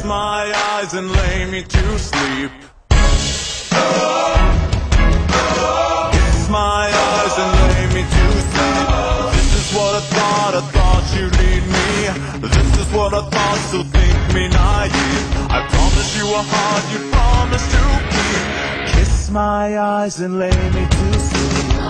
Kiss my eyes and lay me to sleep. Kiss my eyes and lay me to sleep. This is what I thought, I thought you'd need me. This is what I thought, so think me naive. I promise you a heart you promise to keep. Kiss my eyes and lay me to sleep.